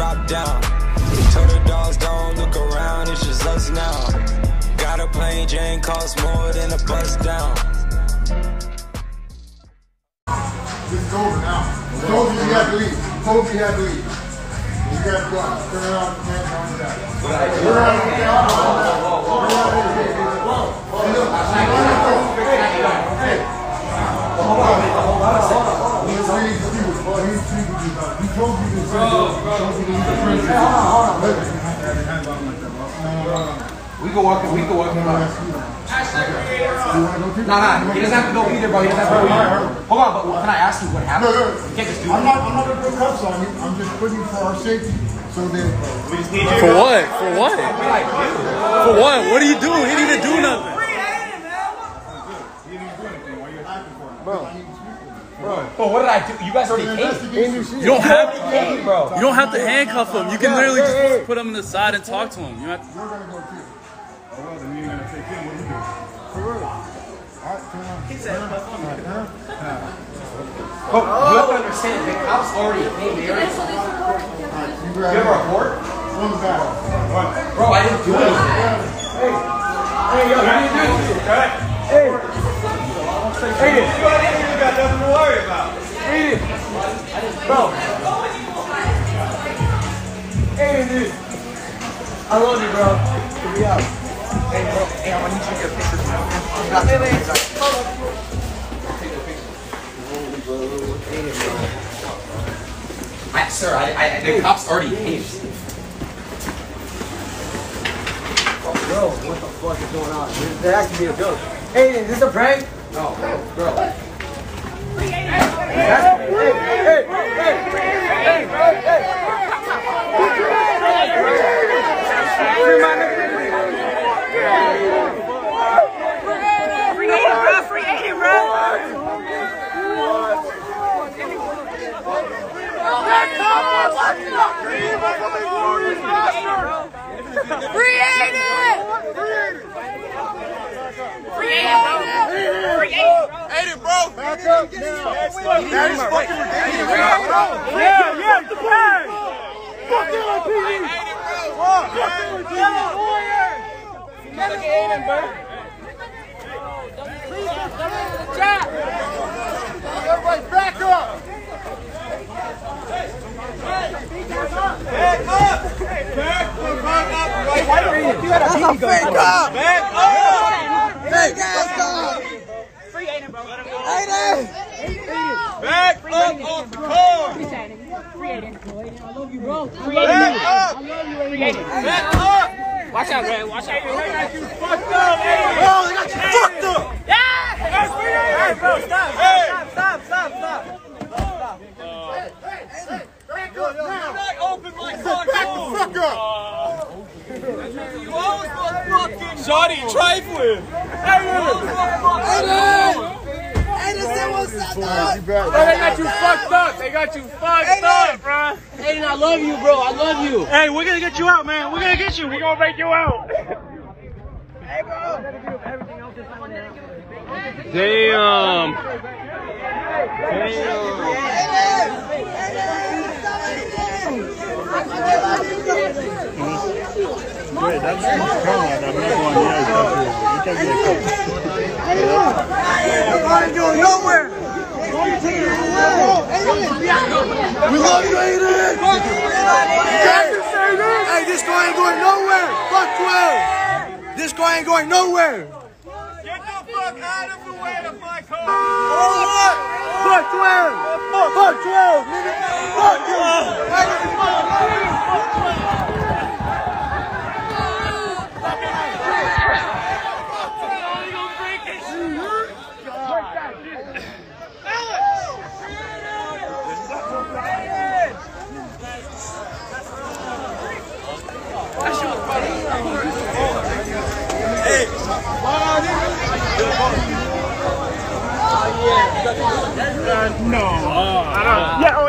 drop down. Told the dogs don't look around, it's just us now. Got a plane, Jane cost more than a bus down. Is over now. Told you you had to leave. Told you you had to leave. You got to go. Turn around. Turn around. Turn around. Turn around. Turn around. Hey, look. Hey. Hold on. Hold on. The friends. Hold on. Hold on. We can walk him. We can walk him out. Nah, nah. He doesn't have to go either, bro. He doesn't have to go either. Hold on, but can I ask you what happened? no. You can't just do I'm not, I'm not gonna put cuffs on you. I'm just putting for our safety. So that For what? For what? For what? What are you doing? He didn't even do nothing. But what did I do? You guys already came. You don't have to, Hey, bro. you don't have to handcuff him. You can literally just put him in the side and talk to him. You have to. We're gonna go too. Oh, well, then you ain't gonna take him. What do you do? For real. All right, turn around. He said, But you have to understand, the cops already came. They already. You You grab have a him. report? From the back. Bro, I didn't do I love you, bro. Be out. Hey, bro. Hey, I want you to get a picture. I, sir, I, I, the cops already came. Bro, what the fuck is going on? There has to be a joke. Hey, is this a prank? No, bro. Hey, Back up now. That is fucking ridiculous. Yeah, yeah, the prank. Fuck you, PD. Fuck you, Gotta get in, bro. Everybody back up. Back up off the car. I love you, bro. Back up. I love you, Creative. Back up. Watch out, man. Watch out. They got you fucked up, hey. Bro, they got you fucked up. Hey, bro, stop, stop, stop, stop, stop. Stop. Uh, hey, hey, hey. Back up now. Not open my car Back the door. fuck up. You always want fucking. Shorty trifling. Hey, you. You. Bro, they got you fucked up. They got you fucked up, bro. Adin, I love you, bro. I love you. Hey, we're gonna get you out, man. We're gonna get you. We're gonna make you out. Hey, bro. Damn. We love you, Adin. Hey, this guy ain't going nowhere. Fuck 12. This guy ain't going nowhere. Get the fuck out of the way of my car. Fuck 12. Fuck 12, nigga. Fuck you. Oh. Yeah,